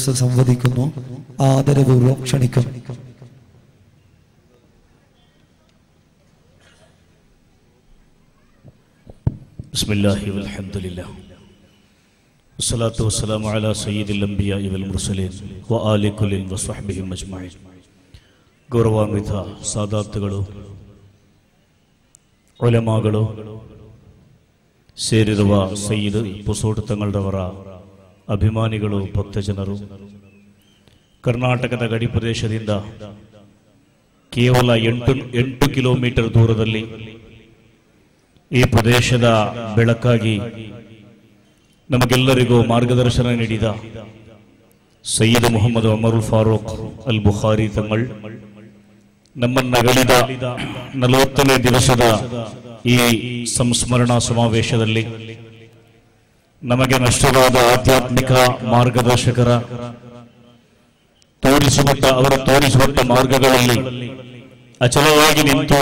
Rose സംവദിക്കുന്നു. ആദരപൂർവം ക്ഷണിക്കും. ബിസ്മില്ലാഹി അലാ അംബിയാഇ വൽ മുർസലീൻ സാദാത്തുകളോ ഒലമാകളോ സേരുതവ സയ്യിദ് പുസോട് വറ ಅಭಿಮಾನಿಗಳು, ಭಕ್ತಜನರು, ಕರ್ನಾಟಕದ ಗಡಿ ಪ್ರದೇಶದಿಂದ ಕೇವಲ ಎಂಟು ಎಂಟು ಕಿಲೋಮೀಟರ್ ದೂರದಲ್ಲಿ ಈ ಪ್ರದೇಶದ ಬೆಳಕಾಗಿ ನಮಗೆಲ್ಲರಿಗೂ ಮಾರ್ಗದರ್ಶನ ನೀಡಿದ ಸಯ್ಯದ್ ಮೊಹಮ್ಮದ್ ಅಮರುಲ್ ಫಾರೂಕ್ ಅಲ್ ಬುಖಾರಿ ತಂಗಳ್ ನಮ್ಮನ್ನಗಲಿದ ನಲವತ್ತನೇ ದಿವಸದ ಈ ಸಂಸ್ಮರಣಾ ಸಮಾವೇಶದಲ್ಲಿ ನಮಗೆ ನಷ್ಟವಾದ ಆಧ್ಯಾತ್ಮಿಕ ಮಾರ್ಗದರ್ಶಕರ ತೋರಿಸುವಂತ ಅವರು ತೋರಿಸುವಂತ ಮಾರ್ಗಗಳಲ್ಲಿ ಅಚಲವಾಗಿ ನಿಂತು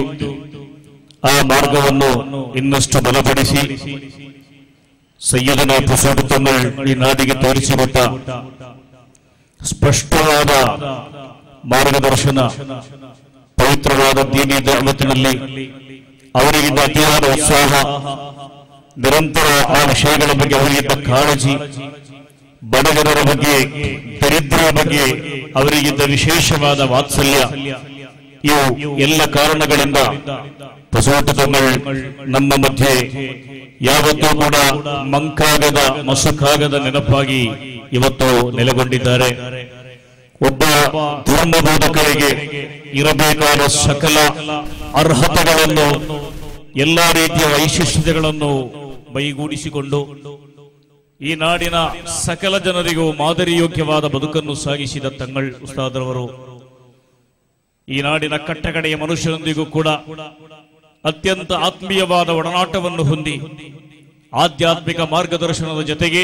ಆ ಮಾರ್ಗವನ್ನು ಇನ್ನಷ್ಟು ಬಲಪಡಿಸಿ ಸಯ್ಯದನ ಪುಸೋಡು ತಮ್ಮ ಈ ನಾಡಿಗೆ ತೋರಿಸಿಕೊಟ್ಟ ಸ್ಪಷ್ಟವಾದ ಮಾರ್ಗದರ್ಶನ, ಪವಿತ್ರವಾದ ದೀನಿ ಧರ್ಮತಿನಲ್ಲಿ ಅವರಿಗಿಂತ ಅತಿಯಾದ ಉತ್ಸಾಹ ನಿರಂತರ ಆ ವಿಷಯಗಳ ಬಗ್ಗೆ ಅವರಿಗಿದ್ದ ಕಾಳಜಿ ಬಡಜನರ ಬಗ್ಗೆ, ದರಿದ್ರರ ಬಗ್ಗೆ, ಅವರಿಗಿದ್ದ ವಿಶೇಷವಾದ ವಾತ್ಸಲ್ಯ, ಇವು ಎಲ್ಲ ಕಾರಣಗಳಿಂದ ತಮಿಳ್ ನಮ್ಮ ಮಧ್ಯೆ ಯಾವತ್ತೂ ಕೂಡ ಮಂಕಾಗದ, ಮಸುಕಾಗದ ನೆನಪಾಗಿ ಇವತ್ತು ನೆಲೆಗೊಂಡಿದ್ದಾರೆ. ಒಬ್ಬ ಧರ್ಮ ಬೋಧಕರಿಗೆ ಇರಬೇಕಾದ ಸಕಲ ಅರ್ಹತೆಗಳನ್ನು, ಎಲ್ಲಾ ರೀತಿಯ ವೈಶಿಷ್ಟ್ಯತೆಗಳನ್ನು ಬೈಗೂಡಿಸಿಕೊಂಡು ಈ ನಾಡಿನ ಸಕಲ ಜನರಿಗೂ ಮಾದರಿಯೋಗ್ಯವಾದ ಬದುಕನ್ನು ಸಾಗಿಸಿದ ತಂಗಳ್ ಉಸ್ತಾದ್ರವರು. ಈ ನಾಡಿನ ಕಟ್ಟಕಡೆಯ ಮನುಷ್ಯರೊಂದಿಗೂ ಕೂಡ ಅತ್ಯಂತ ಆತ್ಮೀಯವಾದ ಒಡನಾಟವನ್ನು ಹೊಂದಿ ಆಧ್ಯಾತ್ಮಿಕ ಮಾರ್ಗದರ್ಶನದ ಜೊತೆಗೆ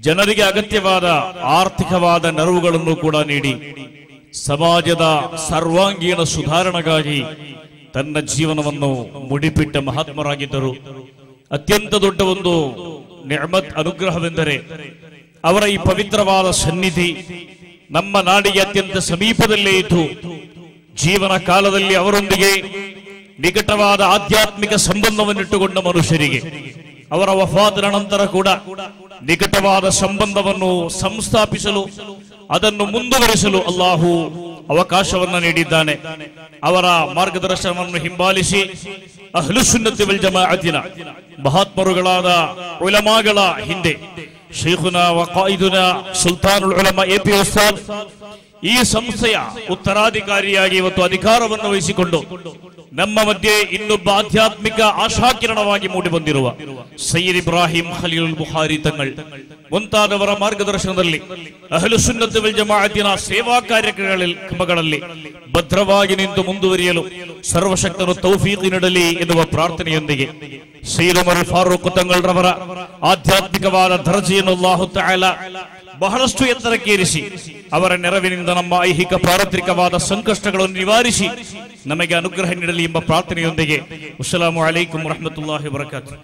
ಜನರಿಗೆ ಅಗತ್ಯವಾದ ಆರ್ಥಿಕವಾದ ನೆರವುಗಳನ್ನು ಕೂಡ ನೀಡಿ ಸಮಾಜದ ಸರ್ವಾಂಗೀಣ ಸುಧಾರಣೆಗಾಗಿ ತನ್ನ ಜೀವನವನ್ನು ಮುಡಿಪಿಟ್ಟ ಮಹಾತ್ಮರಾಗಿದ್ದರು. ಅತ್ಯಂತ ದೊಡ್ಡ ಒಂದು ನಿರ್ಮತ್ ಅನುಗ್ರಹವೆಂದರೆ ಅವರ ಈ ಪವಿತ್ರವಾದ ಸನ್ನಿಧಿ ನಮ್ಮ ನಾಡಿಗೆ ಅತ್ಯಂತ ಸಮೀಪದಲ್ಲೇ ಇದ್ದು, ಜೀವನ ಕಾಲದಲ್ಲಿ ಅವರೊಂದಿಗೆ ನಿಕಟವಾದ ಆಧ್ಯಾತ್ಮಿಕ ಸಂಬಂಧವನ್ನಿಟ್ಟುಕೊಂಡ ಮನುಷ್ಯರಿಗೆ, ಅವರ ವಫಾದರ ನಂತರ ಕೂಡ ನಿಕಟವಾದ ಸಂಬಂಧವನ್ನು ಸಂಸ್ಥಾಪಿಸಲು, ಅದನ್ನು ಮುಂದುವರಿಸಲು ಅಲ್ಲಾಹು ಅವಕಾಶವನ್ನ ನೀಡಿದ್ದಾನೆ. ಅವರ ಮಾರ್ಗದರ್ಶನವನ್ನು ಹಿಂಬಾಲಿಸಿ ಅಹ್ಲುಸುನ್ನತಿ ವಲ್ ಜಮಾಅತಿನ ಮಹಾತ್ಮರುಗಳಾದ ಉಲಮಾಗಳ ಹಿಂದೆ. ಶೇಖುನ, ವಕಾಯಿದುನ, ಸುಲ್ತಾನುಲ್ ಉಲಮಾ, ಎ ಪಿ ಉಸ್ತಾದ್ ಈ ಸಂಸ್ಥೆಯ ಉತ್ತರಾಧಿಕಾರಿಯಾಗಿ ಇವತ್ತು ಅಧಿಕಾರವನ್ನು ವಹಿಸಿಕೊಂಡು ನಮ್ಮ ಮಧ್ಯೆ ಇನ್ನೊಬ್ಬ ಆಧ್ಯಾತ್ಮಿಕ ಆಶಾಕಿರಣವಾಗಿ ಮೂಡಿ ಬಂದಿರುವ ಸೈಯದ್ ಇಬ್ರಾಹಿಂ ಖಲೀಲ್ ಬುಹಾರಿ ತಂಗಳ್. ಮುಂತಾದವರ ಮಾರ್ಗದರ್ಶನದಲ್ಲಿ ಅಹಲು ಸುನ್ನತ್ ಜಮಾಅತಿನ ಸೇವಾ ಕಾರ್ಯಕ್ರಮಗಳಲ್ಲಿ ಕ್ರಮಗಳಲ್ಲಿ ಭದ್ರವಾಗಿ ನಿಂತು ಮುಂದುವರಿಯಲು ಸರ್ವಶಕ್ತರು ತೌಫೀಕ್ ನೀಡಲಿ ಎನ್ನುವ ಪ್ರಾರ್ಥನೆಯೊಂದಿಗೆ ಸೈಯದ್ ಉಮರ್ ಫಾರೂಕ್ ತಂಗಳ್ರವರ ಆಧ್ಯಾತ್ಮಿಕವಾದ ದರ್ಜೆಯನ್ನು ಅಲ್ಲಾಹು ತಆಲಾ ಬಹಳಷ್ಟು ಎತ್ತರಕ್ಕೇರಿಸಿ ಅವರ ನೆರವಿನಿಂದ ನಮ್ಮ ಐಹಿಕ ಪಾರತ್ರಿಕವಾದ ಸಂಕಷ್ಟಗಳನ್ನು ನಿವಾರಿಸಿ, ನಮಗೆ ಅನುಗ್ರಹ ನೀಡಲಿ ಎಂಬ ಪ್ರಾರ್ಥನೆಯೊಂದಿಗೆ, ಅಸ್ಸಲಾಮು ಅಲೈಕುಂ ರಹಮತುಲ್ಲಾಹಿ ವಬರಕಾತು.